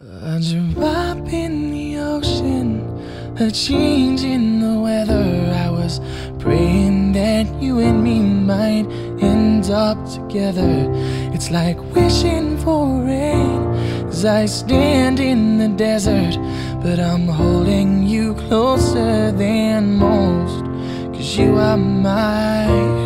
A drop in the ocean, a change in the weather. I was praying that you and me might end up together. It's like wishing for rain as I stand in the desert. But I'm holding you closer than most, cause you are mine.